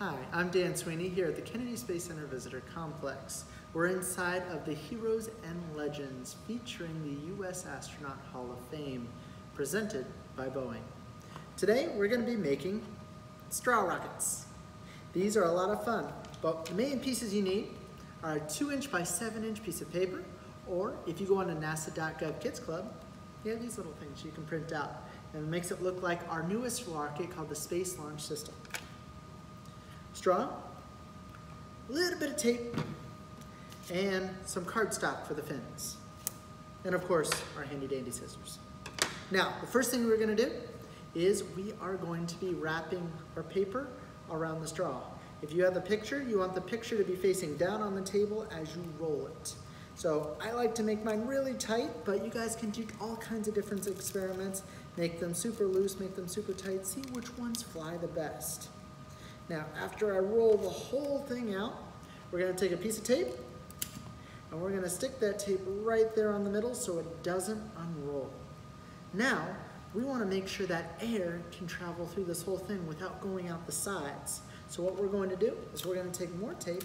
Hi, I'm Dan Sweeney here at the Kennedy Space Center Visitor Complex. We're inside of the Heroes and Legends featuring the U.S. Astronaut Hall of Fame presented by Boeing. Today we're going to be making straw rockets. These are a lot of fun, but the main pieces you need are a 2 inch by 7 inch piece of paper, or if you go on to NASA.gov Kids Club, you have these little things you can print out. And it makes it look like our newest rocket called the Space Launch System straw, a little bit of tape, and some cardstock for the fins. And of course, our handy dandy scissors. Now, the first thing we're gonna do is we are going to be wrapping our paper around the straw. If you have the picture, you want the picture to be facing down on the table as you roll it. So I like to make mine really tight, but you guys can do all kinds of different experiments. Make them super loose, make them super tight, see which ones fly the best. Now, after I roll the whole thing out, we're gonna take a piece of tape and we're gonna stick that tape right there on the middle so it doesn't unroll. Now, we wanna make sure that air can travel through this whole thing without going out the sides. So what we're going to do is we're gonna take more tape,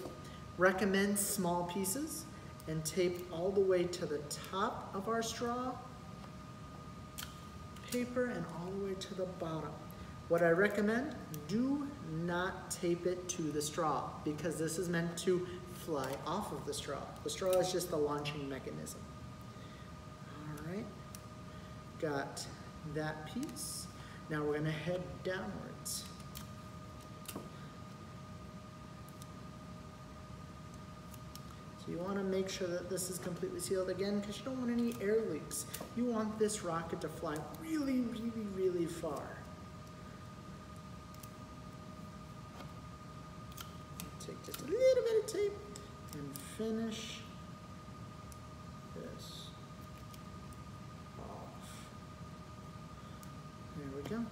recommend small pieces, and tape all the way to the top of our straw paper and all the way to the bottom. What I recommend, do not tape it to the straw because this is meant to fly off of the straw. The straw is just the launching mechanism. All right, got that piece. Now we're gonna head downwards. So you wanna make sure that this is completely sealed again because you don't want any air leaks. You want this rocket to fly really, really, really far. take just a little bit of tape and finish this off. There we go.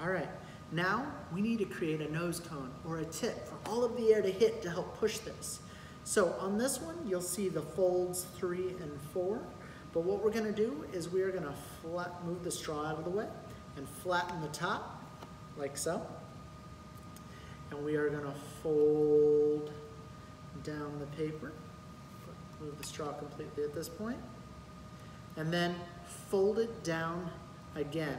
All right, now we need to create a nose cone or a tip for all of the air to hit to help push this. So on this one, you'll see the folds three and four, but what we're gonna do is we are gonna flat, move the straw out of the way and flatten the top like so and we are going to fold down the paper, move the straw completely at this point, and then fold it down again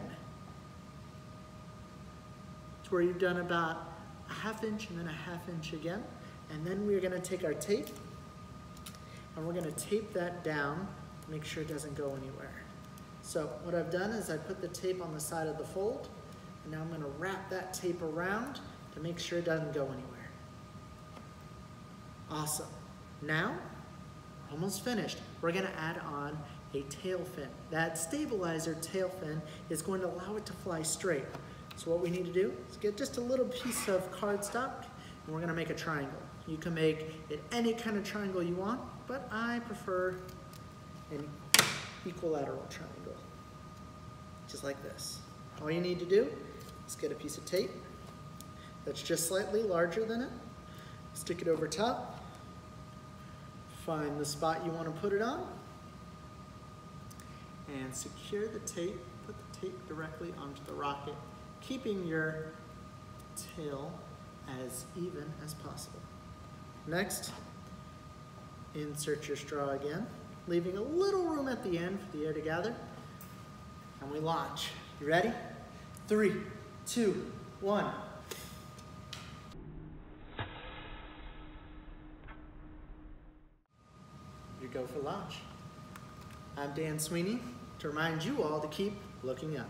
to where you've done about a half inch and then a half inch again. And then we're gonna take our tape and we're gonna tape that down, make sure it doesn't go anywhere. So what I've done is I put the tape on the side of the fold, and now I'm gonna wrap that tape around to make sure it doesn't go anywhere. Awesome. Now, almost finished. We're gonna add on a tail fin. That stabilizer tail fin is going to allow it to fly straight. So what we need to do is get just a little piece of cardstock and we're gonna make a triangle. You can make it any kind of triangle you want, but I prefer an equilateral triangle, just like this. All you need to do is get a piece of tape, that's just slightly larger than it. Stick it over top. Find the spot you want to put it on. And secure the tape. Put the tape directly onto the rocket, keeping your tail as even as possible. Next, insert your straw again, leaving a little room at the end for the air to gather. And we launch. You ready? Three, two, one. Go for launch. I'm Dan Sweeney to remind you all to keep looking up.